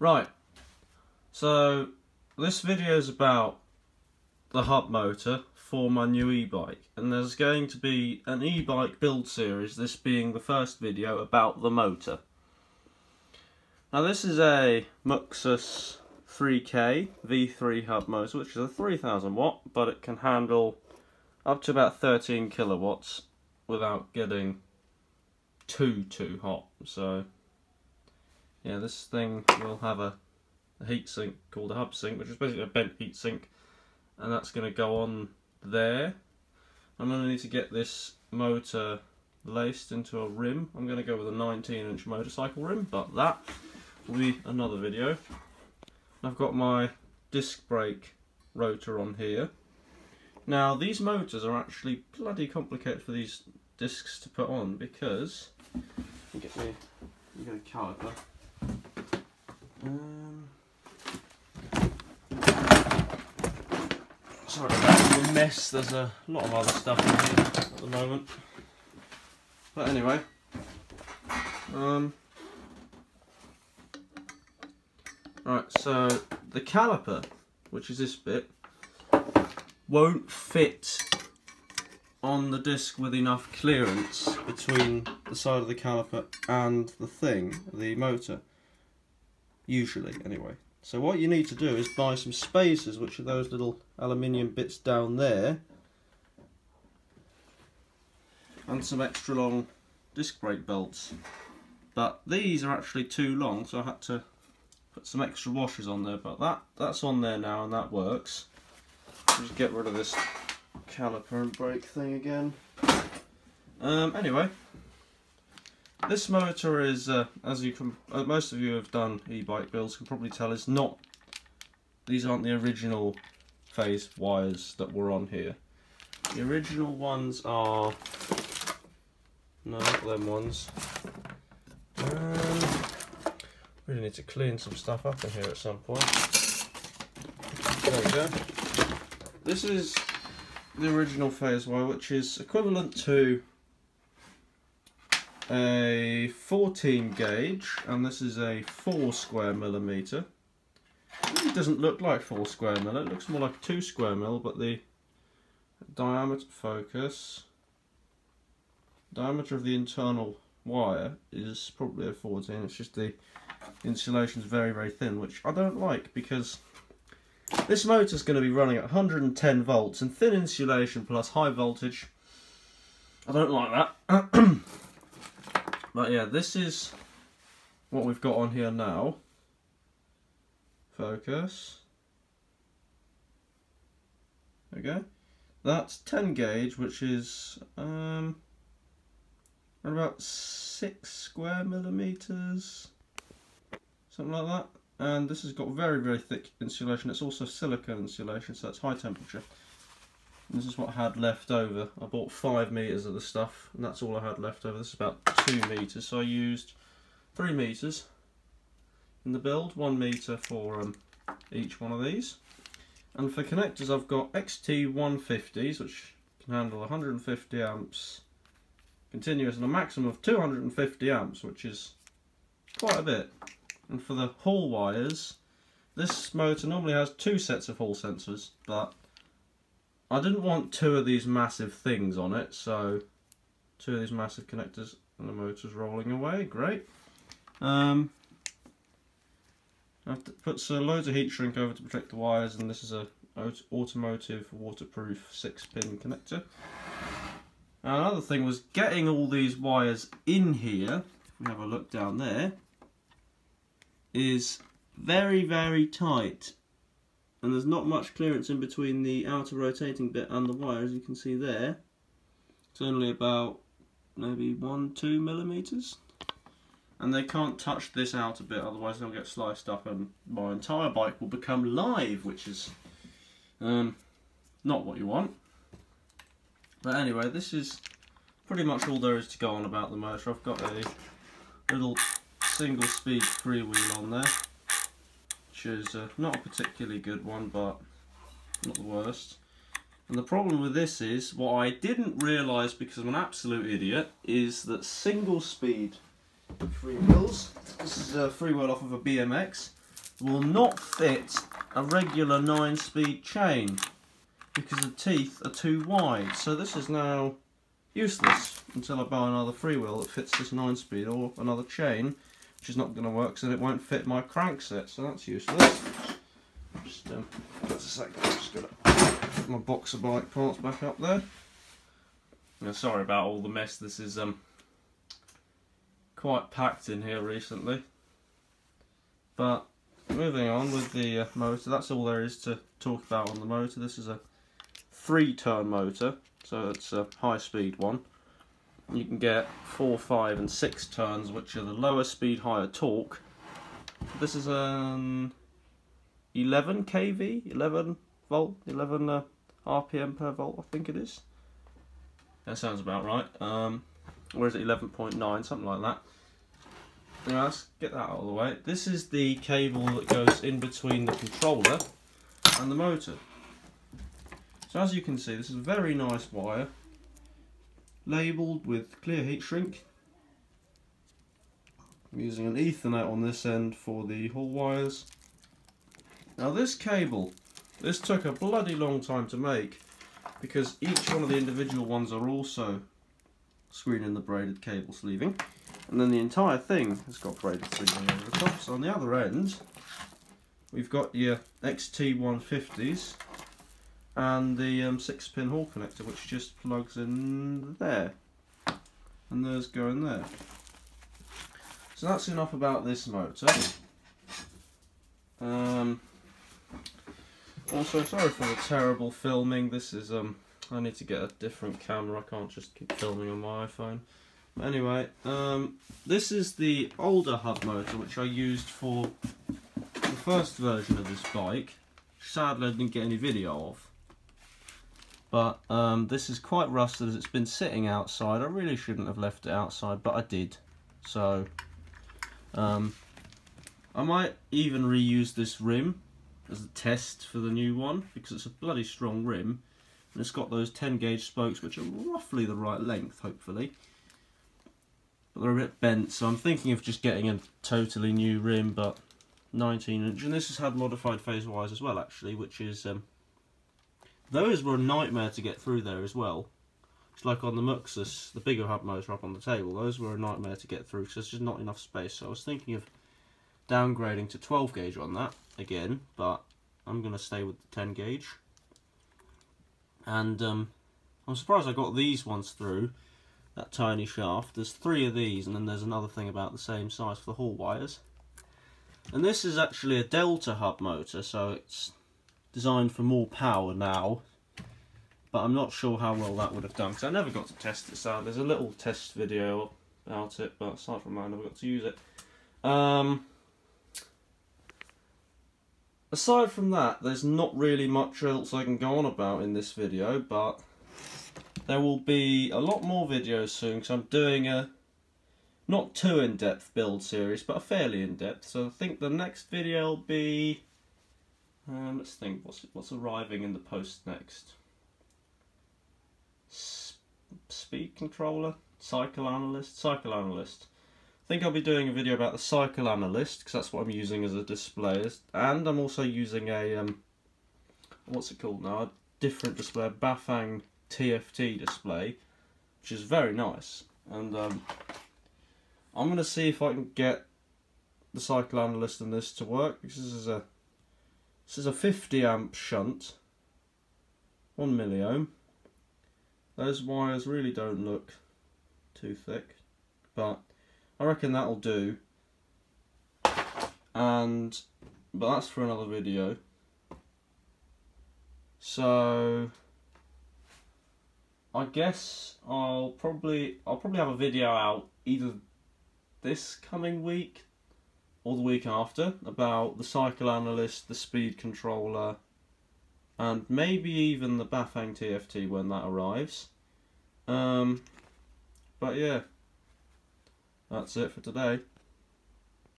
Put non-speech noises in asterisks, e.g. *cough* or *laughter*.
Right, so this video is about the hub motor for my new e-bike. And there's going to be an e-bike build series, this being the first video about the motor. Now this is a MXUS 3K V3 hub motor which is a 3000 watt but it can handle up to about 13 kilowatts without getting too too hot. So yeah, this thing will have a, a heat sink called a hub sink, which is basically a bent heat sink, and that's going to go on there. I'm going to need to get this motor laced into a rim. I'm going to go with a 19 inch motorcycle rim, but that will be another video. I've got my disc brake rotor on here. Now these motors are actually bloody complicated for these discs to put on because get me you get a caliper. Um, sorry about the mess, there's a lot of other stuff in here at the moment. But anyway, um, right, so the caliper, which is this bit, won't fit on the disc with enough clearance between the side of the caliper and the thing, the motor usually anyway. So what you need to do is buy some spacers, which are those little aluminium bits down there, and some extra long disc brake belts. But these are actually too long, so I had to put some extra washers on there. But that that's on there now, and that works. Just get rid of this caliper and brake thing again. Um, anyway, this motor is, uh, as you can, uh, most of you have done e-bike builds can probably tell, is not. These aren't the original phase wires that were on here. The original ones are no, not them ones. Um, really need to clean some stuff up in here at some point. There we go. This is the original phase wire, which is equivalent to a 14 gauge and this is a 4 square millimeter. It doesn't look like 4 square mil, it looks more like 2 square mil but the diameter focus diameter of the internal wire is probably a 14 it's just the insulation is very very thin which I don't like because this motor is going to be running at 110 volts and thin insulation plus high voltage I don't like that *clears throat* But yeah, this is what we've got on here now. Focus. Okay. That's 10 gauge, which is um, about 6 square millimeters, something like that. And this has got very, very thick insulation. It's also silicone insulation, so it's high temperature. This is what I had left over. I bought five meters of the stuff, and that's all I had left over. This is about two meters, so I used three meters in the build, one meter for um, each one of these. And for connectors, I've got XT150s, which can handle 150 amps continuous and a maximum of 250 amps, which is quite a bit. And for the hall wires, this motor normally has two sets of hall sensors, but I didn't want two of these massive things on it, so two of these massive connectors and the motor's rolling away, great. Um, I've put some loads of heat shrink over to protect the wires and this is a automotive waterproof 6 pin connector. another thing was getting all these wires in here, if we have a look down there, is very very tight and there's not much clearance in between the outer rotating bit and the wire as you can see there. It's only about maybe one two millimeters. And they can't touch this outer bit otherwise they'll get sliced up and my entire bike will become live which is um, not what you want. But anyway this is pretty much all there is to go on about the motor. I've got a little single speed freewheel on there which is uh, not a particularly good one, but not the worst. And the problem with this is, what I didn't realise because I'm an absolute idiot, is that single speed freewheels, this is a freewheel off of a BMX, will not fit a regular 9-speed chain because the teeth are too wide. So this is now useless until I buy another freewheel that fits this 9-speed or another chain, which is not going to work because it won't fit my crank set, so that's useless. Just, um, just a second, I'm just going to put my box of bike parts back up there. Sorry about all the mess, this is um, quite packed in here recently. But moving on with the uh, motor, that's all there is to talk about on the motor. This is a three turn motor, so it's a high speed one. You can get four, five, and six turns, which are the lower speed, higher torque. This is an 11 kV, 11 volt, 11 uh, RPM per volt, I think it is. That sounds about right. Um, or is it 11.9, something like that. Now let's get that out of the way. This is the cable that goes in between the controller and the motor. So as you can see, this is a very nice wire, labelled with clear heat shrink. I'm using an Ethernet on this end for the hall wires. Now this cable, this took a bloody long time to make because each one of the individual ones are also screening in the braided cable sleeving. And then the entire thing has got braided sleeving over the top. So on the other end, we've got your XT150s and the um, 6 pin hall connector which just plugs in there. And those go in there. So that's enough about this motor. Um, also, sorry for the terrible filming. This is um, I need to get a different camera. I can't just keep filming on my iPhone. Anyway, um, this is the older hub motor which I used for the first version of this bike. Sadly, I didn't get any video of. But um, this is quite rusted as it's been sitting outside. I really shouldn't have left it outside, but I did. So, um, I might even reuse this rim as a test for the new one because it's a bloody strong rim and it's got those 10 gauge spokes which are roughly the right length hopefully but they're a bit bent, so I'm thinking of just getting a totally new rim, but 19 inch. And this has had modified phase wires as well, actually, which is... Um, those were a nightmare to get through there as well. It's like on the MXUS, the bigger hub motor up on the table, those were a nightmare to get through because there's just not enough space. So I was thinking of downgrading to 12 gauge on that again, but I'm going to stay with the 10 gauge. And um, I'm surprised I got these ones through that tiny shaft. There's three of these and then there's another thing about the same size for the hall wires. And this is actually a Delta hub motor, so it's designed for more power now. But I'm not sure how well that would have done, because I never got to test this out. There's a little test video about it, but aside from that, I never got to use it. Um, aside from that, there's not really much else I can go on about in this video, but there will be a lot more videos soon because I'm doing a not too in-depth build series, but a fairly in-depth. So I think the next video will be. Um, let's think. What's what's arriving in the post next? S speed controller, cycle analyst, cycle analyst. I think I'll be doing a video about the cycle analyst because that's what I'm using as a display, and I'm also using a um, what's it called now? A different display, a Bafang TFT display, which is very nice. And um, I'm going to see if I can get the cycle analyst in this to work because this is a this is a 50 amp shunt, one milliohm. Those wires really don't look too thick, but I reckon that'll do. And but that's for another video. So I guess I'll probably I'll probably have a video out either this coming week or the week after about the cycle analyst, the speed controller, and maybe even the Bafang TFT when that arrives. Um, but yeah, that's it for today.